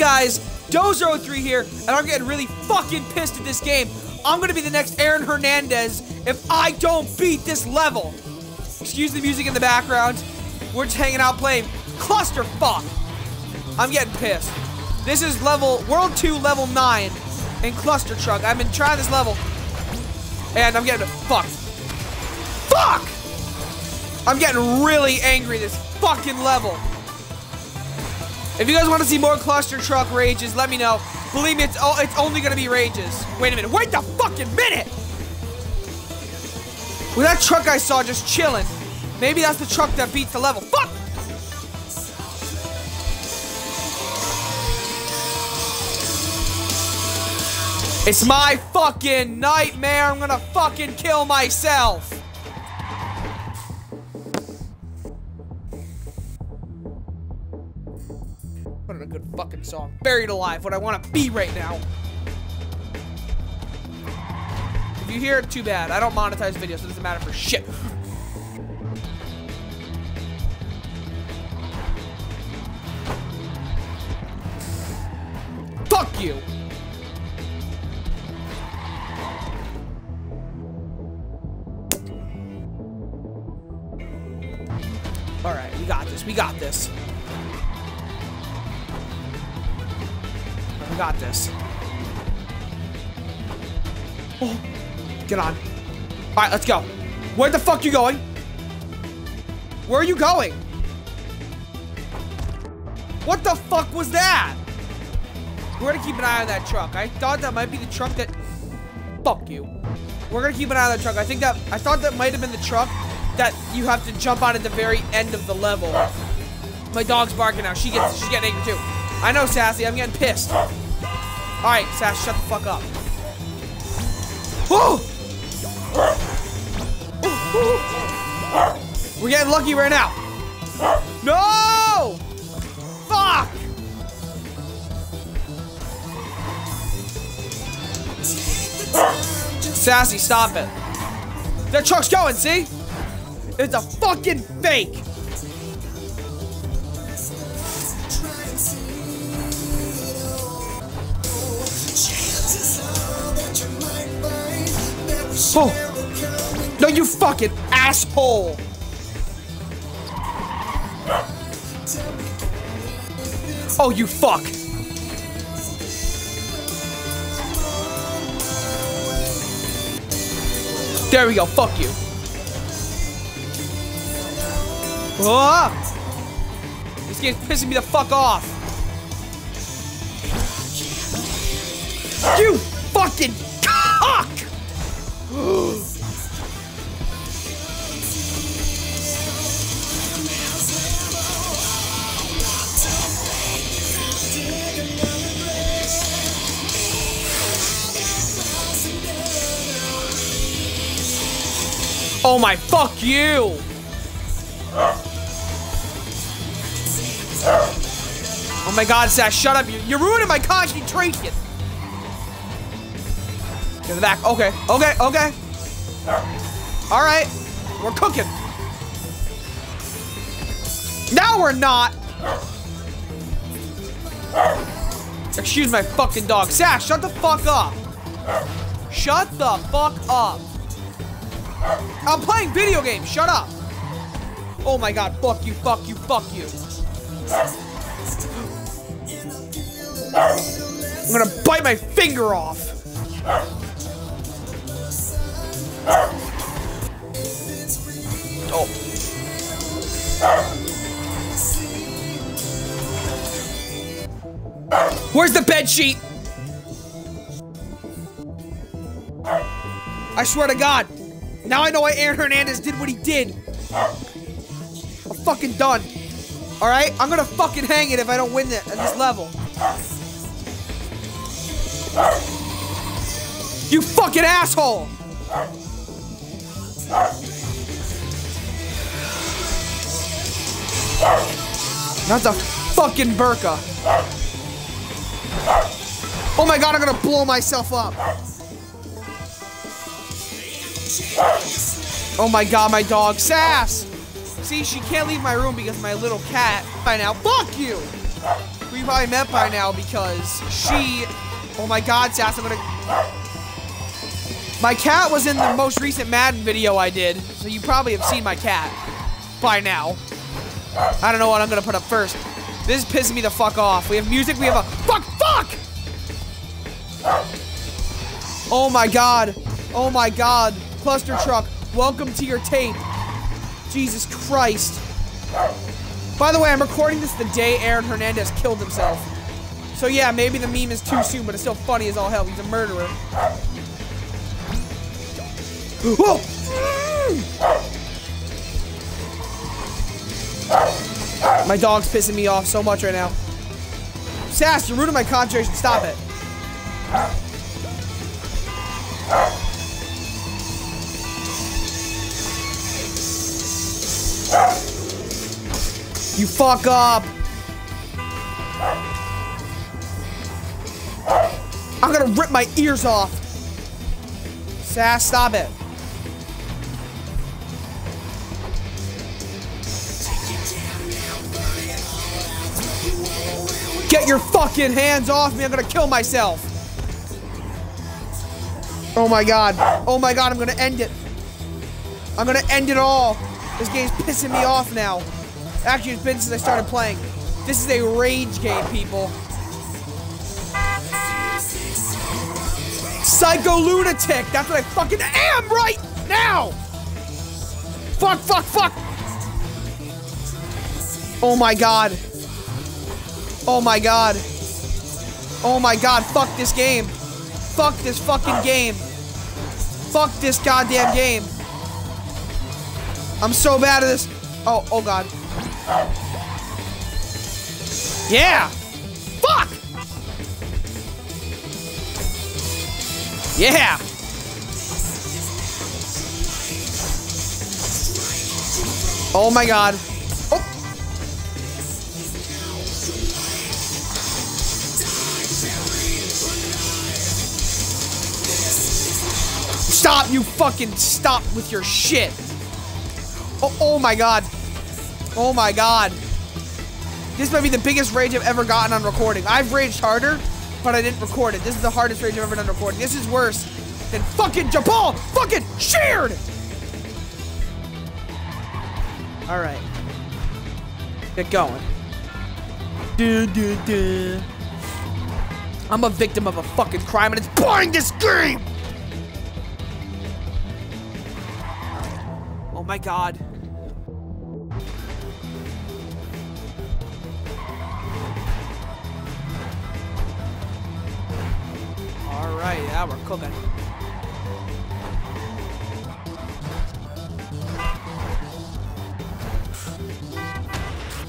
guys? Dozer03 here, and I'm getting really fucking pissed at this game. I'm gonna be the next Aaron Hernandez if I don't beat this level. Excuse the music in the background. We're just hanging out playing Clusterfuck. I'm getting pissed. This is level, World 2, level 9 in Cluster Truck. I've been trying this level, and I'm getting fucked. Fuck! I'm getting really angry this fucking level. If you guys want to see more Cluster Truck rages, let me know. Believe me, it's, it's only going to be rages. Wait a minute. Wait the fucking minute! With that truck I saw just chilling. Maybe that's the truck that beats the level. Fuck! It's my fucking nightmare. I'm gonna fucking kill myself. Fucking song. Buried alive, what I want to be right now. If you hear it, too bad. I don't monetize videos, so it doesn't matter for shit. Fuck you! Alright, we got this. We got this. Got this. Oh, get on. Alright, let's go. Where the fuck you going? Where are you going? What the fuck was that? We're gonna keep an eye on that truck. I thought that might be the truck that... Fuck you. We're gonna keep an eye on that truck. I think that... I thought that might have been the truck that you have to jump on at the very end of the level. My dog's barking now. She gets... She's getting angry too. I know, Sassy. I'm getting pissed. Alright, Sass, shut the fuck up. We're getting lucky right now. No! Fuck! Sassy, stop it. That truck's going, see? It's a fucking fake. No, you fucking asshole! Oh, you fuck! There we go, fuck you. Ah! This game's pissing me the fuck off. You fucking Oh my fuck you! Oh my god, Sass, shut up. You're, ruining my concentration. Get the back. Okay, okay, okay. All right. We're cooking. Now we're not. Excuse my fucking dog. Sass, shut the fuck up. Shut the fuck up. I'm playing video games. Shut up. Oh my god. Fuck you, fuck you, fuck you. I'm gonna bite my finger off. Oh. Where's the bed sheet? I swear to God. Now I know why Aaron Hernandez did what he did. I'm fucking done. Alright? I'm gonna fucking hang it if I don't win at this level. You fucking asshole! That's a fucking burka. Oh my god, I'm gonna blow myself up. Oh my god, my dog, Sass! See, she can't leave my room because my little cat, by now, fuck you! we probably met by now because she, oh my God, Sass, I'm gonna, my cat was in the most recent Madden video I did, so you probably have seen my cat by now. I don't know what I'm gonna put up first. This is pissing me the fuck off. We have music, we have a, fuck, fuck! Oh my God, oh my God, cluster truck, welcome to your tape. Jesus Christ. By the way, I'm recording this the day Aaron Hernandez killed himself. So yeah, maybe the meme is too soon, but it's still funny as all hell. He's a murderer. Whoa! My dog's pissing me off so much right now. Sass, you're ruining my concentration. Stop it. You fuck up. I'm gonna rip my ears off. Sass, stop it. Get your fucking hands off me. I'm gonna kill myself. Oh my god. Oh my god, I'm gonna end it. I'm gonna end it all. This game's pissing me off now. Actually, it's been since I started playing. This is a rage game, people. Psycho lunatic! That's what I fucking am right now! Fuck, fuck, fuck! Oh my god. Oh my god. Oh my god, fuck this game. Fuck this fucking game. Fuck this goddamn game. I'm so bad at this. Oh, oh god. Yeah! Fuck! Yeah! Oh my god. Oh! Stop, you fucking stop with your shit. Oh, oh my god. Oh my god. This might be the biggest rage I've ever gotten on recording. I've raged harder, but I didn't record it. This is the hardest rage I've ever done recording. This is worse than fucking Jabal fucking shared! Alright. Get going. Dun, dun, dun. I'm a victim of a fucking crime and it's boring this game! Oh my god. Yeah, we're cooking.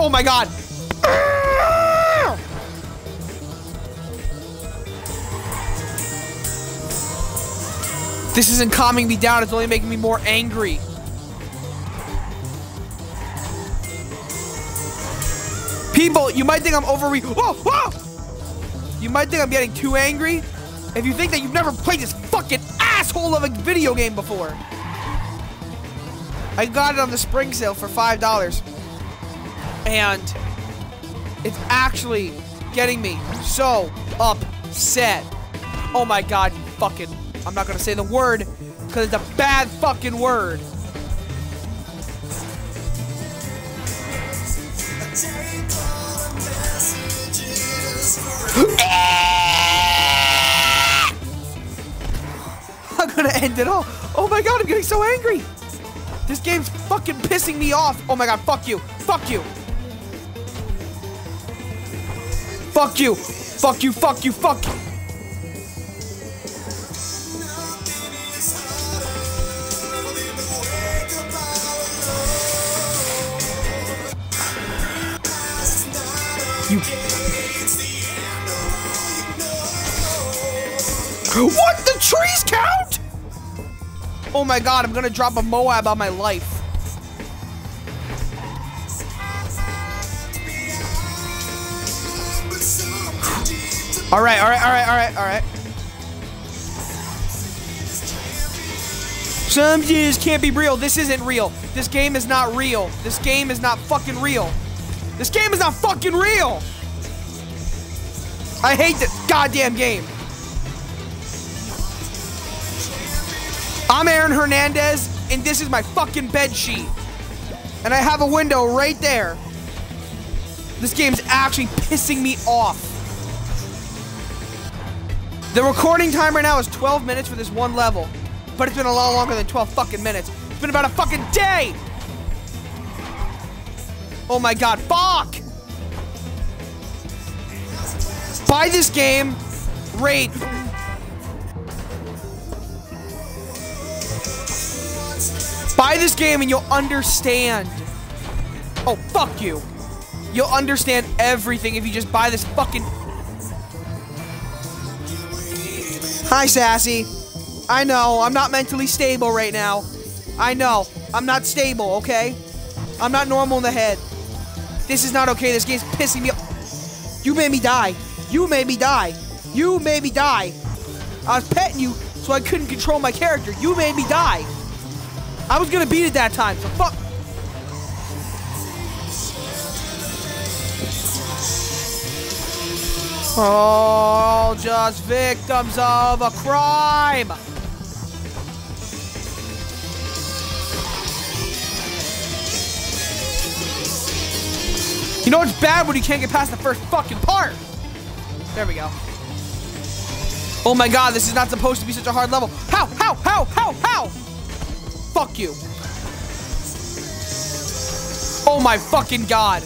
Oh my god! This isn't calming me down, it's only making me more angry. People, you might think I'm overre- Whoa! Whoa! You might think I'm getting too angry if you think that you've never played this fucking asshole of a video game before. I got it on the spring sale for $5. And it's actually getting me so upset. Oh my god, you fucking... I'm not gonna say the word, because it's a bad fucking word. gonna end it all. Oh my god, I'm getting so angry. This game's fucking pissing me off. Oh my god, fuck you. Fuck you. Fuck you. Fuck you, fuck you, fuck you. You. What? The trees count? Oh my god, I'm gonna drop a Moab on my life. All right, all right, all right, all right, all right. Some just can't be real. This isn't real. This game is not real. This game is not fucking real. This game is not fucking real. I hate this goddamn game. I'm Aaron Hernandez, and this is my fucking bed sheet. And I have a window right there. This game's actually pissing me off. The recording time right now is 12 minutes for this one level. But it's been a lot longer than 12 fucking minutes. It's been about a fucking day! Oh my god, fuck! Buy this game, rate. Buy this game and you'll understand. Oh, fuck you. You'll understand everything if you just buy this fucking... Hi, Sassy. I know, I'm not mentally stable right now. I know, I'm not stable, okay? I'm not normal in the head. This is not okay, this game's pissing me off. You made me die. You made me die. You made me die. I was petting you so I couldn't control my character. You made me die. I was gonna beat it that time, so fuck. All just victims of a crime. You know it's bad when you can't get past the first fucking part. There we go. Oh my god, this is not supposed to be such a hard level. How? How? How? How? How? Fuck you. Oh my fucking god.